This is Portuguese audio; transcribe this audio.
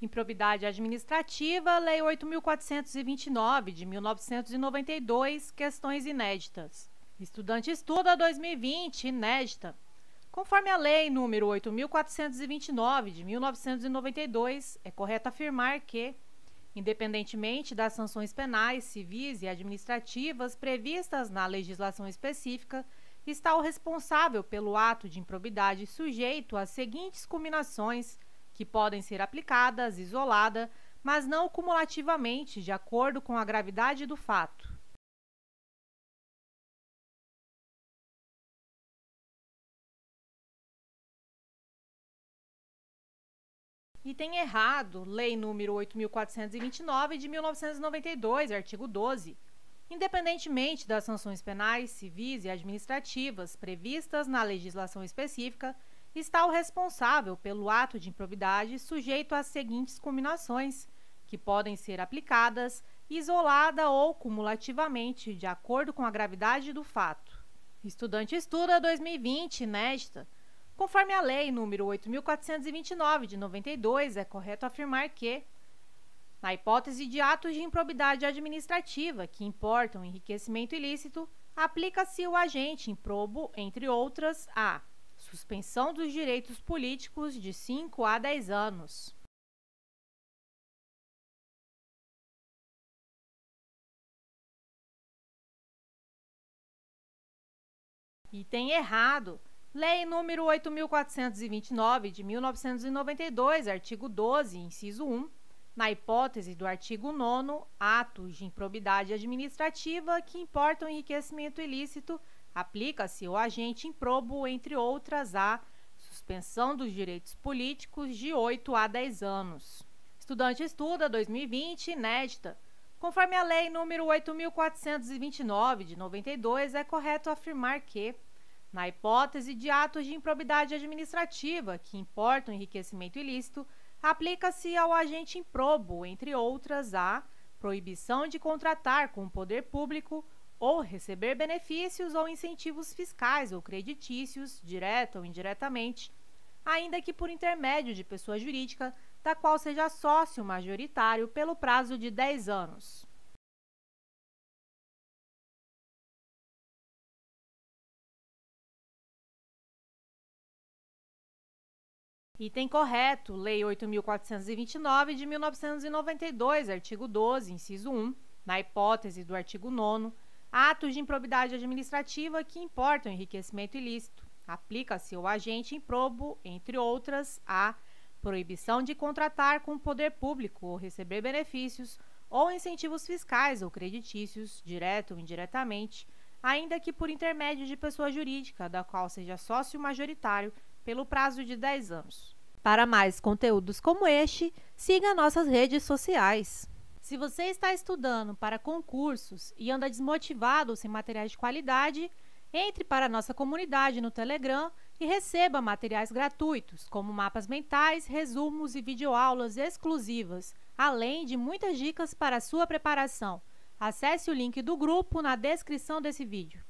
Improbidade administrativa, Lei 8.429, de 1992, questões inéditas. Estudante estuda 2020, inédita. Conforme a Lei número 8.429, de 1992, é correto afirmar que, independentemente das sanções penais, civis e administrativas previstas na legislação específica, está o responsável pelo ato de improbidade sujeito às seguintes combinações que podem ser aplicadas isolada, mas não cumulativamente, de acordo com a gravidade do fato. Item errado, Lei nº 8.429, de 1992, artigo 12. Independentemente das sanções penais, civis e administrativas previstas na legislação específica, está o responsável pelo ato de improbidade sujeito às seguintes combinações, que podem ser aplicadas isolada ou cumulativamente, de acordo com a gravidade do fato. Estudante estuda 2020, inédita. Conforme a Lei nº 8.429, de 92, é correto afirmar que, na hipótese de atos de improbidade administrativa que importam enriquecimento ilícito, aplica-se o agente improbo, entre outras, a suspensão dos direitos políticos de 5 a 10 anos. Item errado. Lei número 8.429, de 1992, artigo 12, inciso 1, na hipótese do artigo 9 atos de improbidade administrativa que importam enriquecimento ilícito Aplica-se o agente improbo, entre outras, a suspensão dos direitos políticos de 8 a 10 anos. Estudante estuda 2020, inédita. Conforme a Lei nº 8.429, de 92, é correto afirmar que, na hipótese de atos de improbidade administrativa que importam enriquecimento ilícito, aplica-se ao agente improbo, entre outras, a proibição de contratar com o poder público ou receber benefícios ou incentivos fiscais ou creditícios, direta ou indiretamente, ainda que por intermédio de pessoa jurídica, da qual seja sócio majoritário pelo prazo de 10 anos. Item correto, Lei 8.429 de 1992, artigo 12, inciso 1, na hipótese do artigo 9 Atos de improbidade administrativa que importam enriquecimento ilícito. Aplica-se ao agente improbo, entre outras, a proibição de contratar com o poder público ou receber benefícios ou incentivos fiscais ou creditícios, direto ou indiretamente, ainda que por intermédio de pessoa jurídica, da qual seja sócio majoritário, pelo prazo de 10 anos. Para mais conteúdos como este, siga nossas redes sociais. Se você está estudando para concursos e anda desmotivado sem materiais de qualidade, entre para a nossa comunidade no Telegram e receba materiais gratuitos, como mapas mentais, resumos e videoaulas exclusivas, além de muitas dicas para a sua preparação. Acesse o link do grupo na descrição desse vídeo.